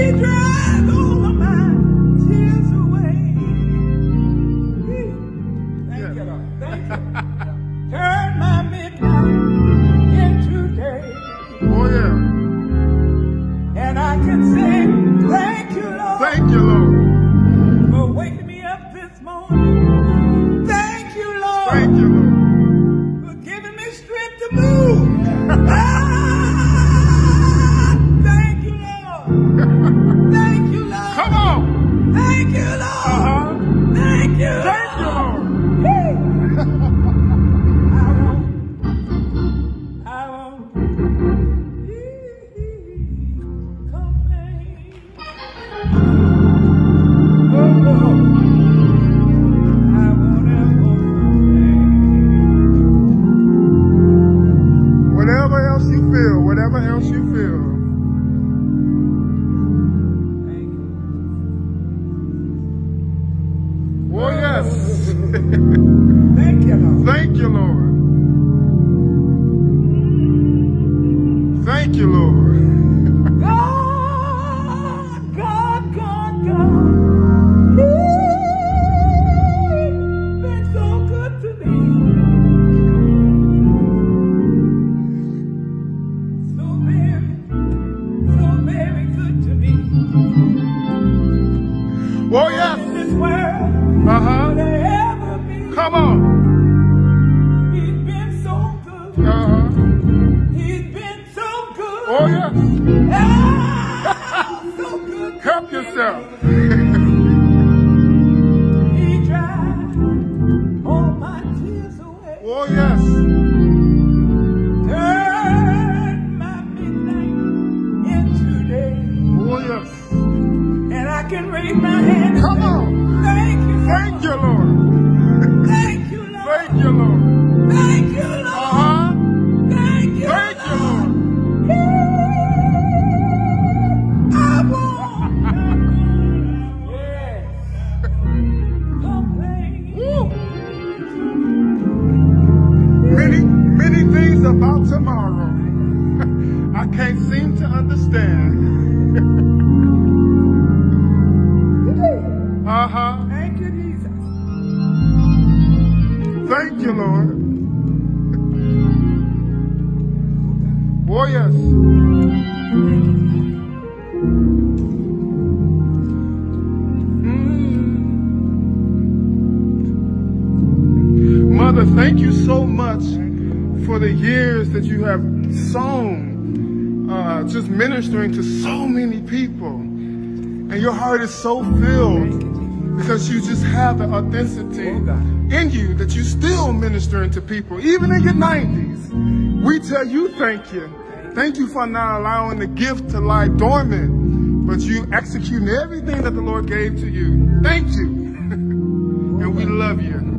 He Lord. Uh-huh. Thank you. Thank you. I won't. I won't. I complain. Whatever else you feel, whatever else you feel. Yes. Thank you, Lord. Thank you, Lord. Thank you, Lord. God, God, God, God. He's been so good to me. So very, so very good to me. Oh, yes. This world Uh-huh. could ever be. Come on. He's been so good. Uh-huh. He's been so good. Oh, yes. Ah, so good. Help yourself. He dried all my tears away. Oh, yes. Turned my midnight into day. Oh, yes. Can raise my hand. Come on. Thank you. Lord. Thank you, Lord. Thank you, Lord. Thank you, Lord. Uh-huh. Thank you, Thank you, Lord. I won't. Complain. Many, many things about tomorrow I can't seem to understand. Thank you, Lord. Oh, yes. Mm. Mother, thank you so much for the years that you have sown, uh, just ministering to so many people. And your heart is so filled because you just have the authenticity Oh, in you that you still ministering to people, even in your 90s. We tell you thank you. Thank you for not allowing the gift to lie dormant, but you executing everything that the Lord gave to you. Thank you. and we love you.